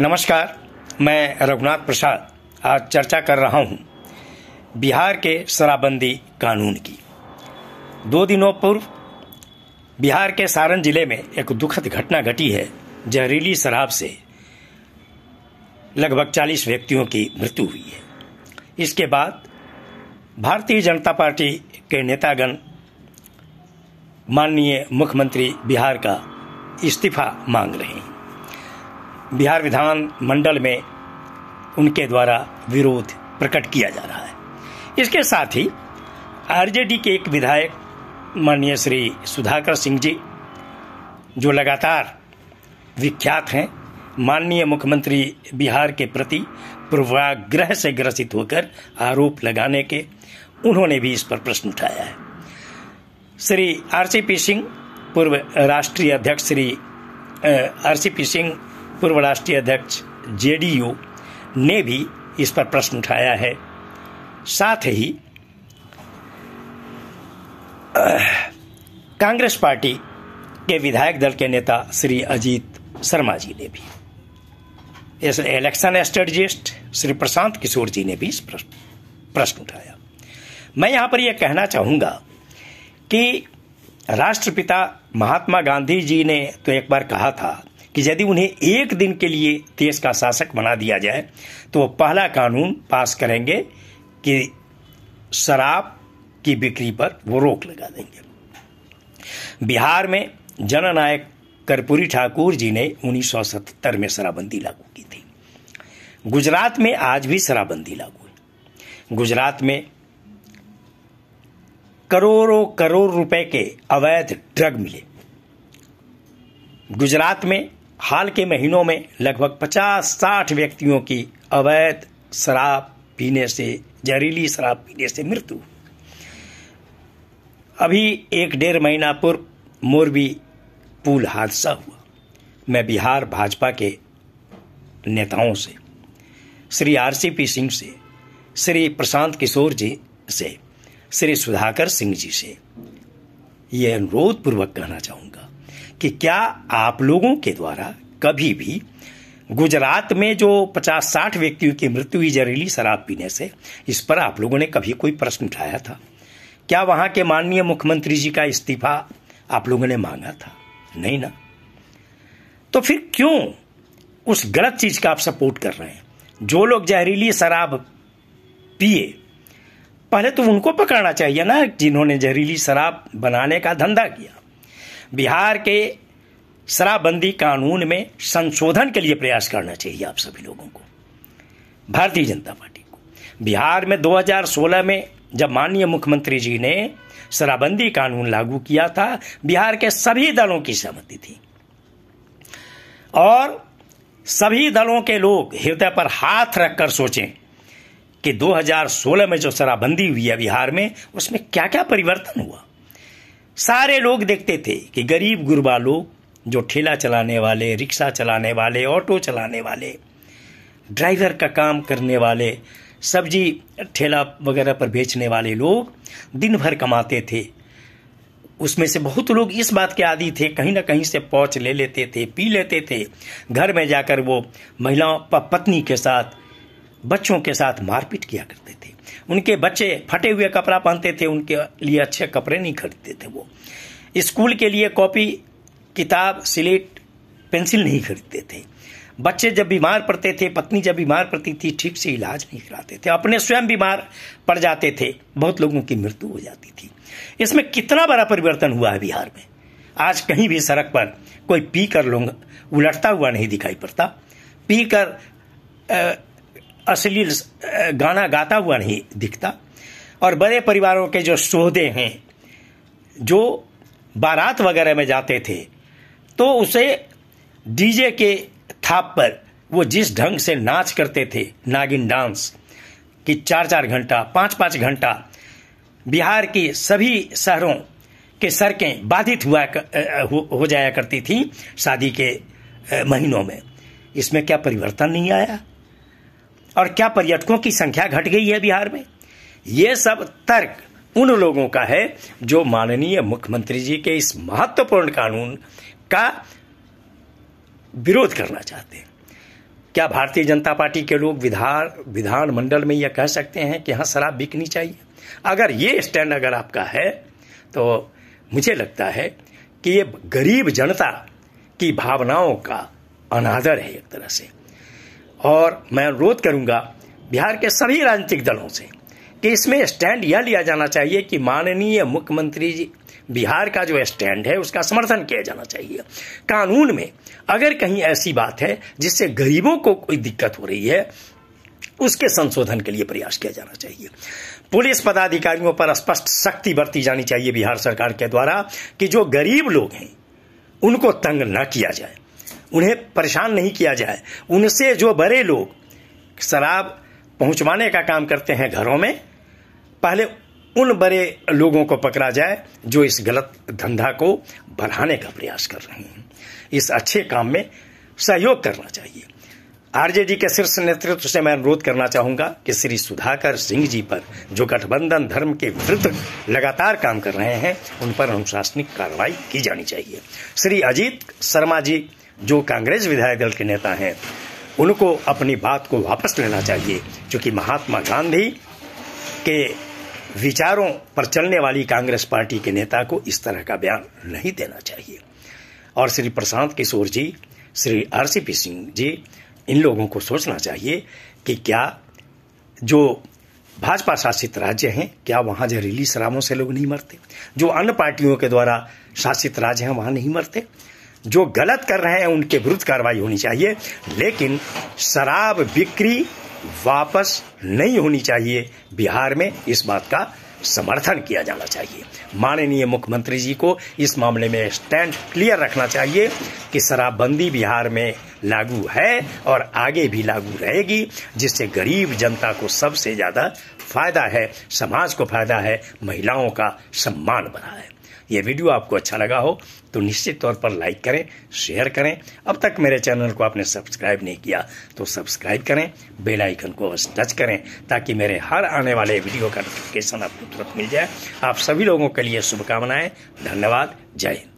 नमस्कार, मैं रघुनाथ प्रसाद आज चर्चा कर रहा हूँ बिहार के शराबबंदी कानून की। दो दिनों पूर्व बिहार के सारण ज़िले में एक दुखद घटना घटी है, जहरीली शराब से लगभग 40 व्यक्तियों की मृत्यु हुई है। इसके बाद भारतीय जनता पार्टी के नेतागण, माननीय मुख्यमंत्री बिहार का इस्तीफा मांग रहे हैं। बिहार विधान मंडल में उनके द्वारा विरोध प्रकट किया जा रहा है। इसके साथ ही आरजेडी के एक विधायक माननीय श्री सुधाकर सिंह जी, जो लगातार विख्यात हैं, माननीय मुख्यमंत्री बिहार के प्रति पूर्वाग्रह से ग्रसित होकर आरोप लगाने के उन्होंने भी इस पर प्रश्न उठाया है। श्री आरसीपी सिंह, पूर्व राष्ट्रीय अध्यक्ष श्री आरसीपी सिंह पूर्व राष्ट्रीय अध्यक्ष जेडीयू ने भी इस पर प्रश्न उठाया है। साथ ही, कांग्रेस पार्टी के विधायक दल के नेता श्री अजीत शर्मा जी ने भी। इलेक्शन स्ट्रेटजिस्ट श्री प्रशांत किशोर जी ने भी इस प्रश्न उठाया। मैं यहाँ पर यह कहना चाहूँगा कि राष्ट्रपिता महात्मा गांधी जी ने तो एक बार कहा था कि यदि उन्हें एक दिन के लिए देश का शासक बना दिया जाए तो वो पहला कानून पास करेंगे कि शराब की बिक्री पर वो रोक लगा देंगे। बिहार में जननायक कर्पूरी ठाकुर जी ने 1977 में शराबबंदी लागू की थी। गुजरात में आज भी शराबबंदी लागू है। गुजरात में करोड़ों करोड़ रुपए के अवैध ड्रग मिले। गुजरात में हाल के महीनों में लगभग 50-60 व्यक्तियों की अवैध शराब पीने से, जहरीली शराब पीने से मृत्यु। अभी एक डेढ़ महीना पूर्व मोरबी पुल हादसा हुआ। मैं बिहार भाजपा के नेताओं से, श्री आरसीपी सिंह से, श्री प्रशांत किशोर जी से, श्री सुधाकर सिंह जी से ये अनुरोध पूर्वक कहना चाहूँगा। कि क्या आप लोगों के द्वारा कभी भी गुजरात में जो 50-60 व्यक्तियों की मृत्यु हुई जहरीली शराब पीने से, इस पर आप लोगों ने कभी कोई प्रश्न उठाया था? क्या वहाँ के माननीय मुख्यमंत्री जी का इस्तीफा आप लोगों ने मांगा था? नहीं ना। तो फिर क्यों उस गलत चीज़ का आप सपोर्ट कर रहे हैं? जो लोग जहरीली शराब पिए, पहले तो उनको पकड़ना चाहिए ना जिन्होंने जहरीली शराब बनाने का धंधा किया। बिहार के शराबबंदी कानून में संशोधन के लिए प्रयास करना चाहिए आप सभी लोगों को, भारतीय जनता पार्टी को। बिहार में 2016 में जब माननीय मुख्यमंत्री जी ने शराबबंदी कानून लागू किया था, बिहार के सभी दलों की सहमति थी। और सभी दलों के लोग हृदय पर हाथ रखकर सोचें कि 2016 में जो शराबबंदी हुई है बिहार में, उसमें क्या क्या परिवर्तन हुआ। सारे लोग देखते थे कि गरीब गुरबा लोग जो ठेला चलाने वाले, रिक्शा चलाने वाले, ऑटो चलाने वाले, ड्राइवर का काम करने वाले, सब्ज़ी, ठेला वगैरह पर बेचने वाले लोग दिन भर कमाते थे। उसमें से बहुत लोग इस बात के आदि थे, कहीं ना कहीं से पौच ले लेते थे, पी लेते थे। घर में जाकर वो महिलाओं पत्नी के साथ, बच्चों के साथ मारपीट किया करते थे। उनके बच्चे फटे हुए कपड़ा पहनते थे, उनके लिए अच्छे कपड़े नहीं खरीदते थे वो। स्कूल के लिए कॉपी, किताब, सिलेट, पेंसिल नहीं खरीदते थे। बच्चे जब बीमार पड़ते थे, पत्नी जब बीमार पड़ती थी, ठीक से इलाज नहीं कराते थे। अपने स्वयं बीमार पड़ जाते थे, बहुत लोगों की मृत्यु हो जाती थी। इसमें कितना बड़ा परिवर्तन हुआ है बिहार में। आज कहीं भी सड़क पर कोई पी कर लोग उलटता हुआ नहीं दिखाई पड़ता। पी कर अश्लील गाना गाता हुआ नहीं दिखता। और बड़े परिवारों के जो सोहदे हैं जो बारात वगैरह में जाते थे तो उसे डीजे के थाप पर वो जिस ढंग से नाच करते थे नागिन डांस कि चार चार घंटा पाँच पाँच घंटा बिहार की सभी शहरों के सड़कें बाधित हुआ हो, जाया करती थी शादी के महीनों में। इसमें क्या परिवर्तन नहीं आया? और क्या पर्यटकों की संख्या घट गई है बिहार में? ये सब तर्क उन लोगों का है जो माननीय मुख्यमंत्री जी के इस महत्वपूर्ण कानून का विरोध करना चाहते हैं। क्या भारतीय जनता पार्टी के लोग विधान विधानमंडल में यह कह सकते हैं कि हाँ शराब बिकनी चाहिए? अगर ये स्टैंड अगर आपका है तो मुझे लगता है कि ये गरीब जनता की भावनाओं का अनादर है एक तरह से। और मैं अनुरोध करूँगा बिहार के सभी राजनीतिक दलों से कि इसमें स्टैंड यह लिया जाना चाहिए कि माननीय मुख्यमंत्री जी, बिहार का जो स्टैंड है, उसका समर्थन किया जाना चाहिए। कानून में अगर कहीं ऐसी बात है जिससे गरीबों को कोई दिक्कत हो रही है, उसके संशोधन के लिए प्रयास किया जाना चाहिए। पुलिस पदाधिकारियों पर स्पष्ट सख्ती बरती जानी चाहिए बिहार सरकार के द्वारा कि जो गरीब लोग हैं, उनको तंग न किया जाए। उन्हें परेशान नहीं किया जाए। उनसे जो बड़े लोग शराब पहुंचवाने का काम करते हैं घरों में, पहले उन बड़े लोगों को पकड़ा जाए जो इस गलत धंधा को बढ़ाने का प्रयास कर रहे हैं। इस अच्छे काम में सहयोग करना चाहिए। आरजेडी के शीर्ष नेतृत्व से मैं अनुरोध करना चाहूँगा कि श्री सुधाकर सिंह जी पर जो गठबंधन धर्म के विरुद्ध लगातार काम कर रहे हैं, उन पर अनुशासनिक कार्रवाई की जानी चाहिए। श्री अजीत शर्मा जी जो कांग्रेस विधायक दल के नेता हैं, उनको अपनी बात को वापस लेना चाहिए। क्योंकि महात्मा गांधी के विचारों पर चलने वाली कांग्रेस पार्टी के नेता को इस तरह का बयान नहीं देना चाहिए। और श्री प्रशांत किशोर जी, श्री आरसीपी सिंह जी, इन लोगों को सोचना चाहिए कि क्या जो भाजपा शासित राज्य हैं, क्या वहाँ जहरीली शराबों से लोग नहीं मरते? जो अन्य पार्टियों के द्वारा शासित राज्य हैं, वहाँ नहीं मरते? जो गलत कर रहे हैं, उनके विरुद्ध कार्रवाई होनी चाहिए। लेकिन शराब बिक्री वापस नहीं होनी चाहिए। बिहार में इस बात का समर्थन किया जाना चाहिए। माननीय मुख्यमंत्री जी को इस मामले में स्टैंड क्लियर रखना चाहिए कि शराबबंदी बिहार में लागू है और आगे भी लागू रहेगी, जिससे गरीब जनता को सबसे ज़्यादा फ़ायदा है, समाज को फ़ायदा है, महिलाओं का सम्मान बढ़ा है। ये वीडियो आपको अच्छा लगा हो तो निश्चित तौर पर लाइक करें, शेयर करें। अब तक मेरे चैनल को आपने सब्सक्राइब नहीं किया तो सब्सक्राइब करें, बेल आइकन को टच करें, ताकि मेरे हर आने वाले वीडियो का नोटिफिकेशन आपको तुरंत मिल जाए। आप सभी लोगों के लिए शुभकामनाएँ, धन्यवाद, जय हिंद।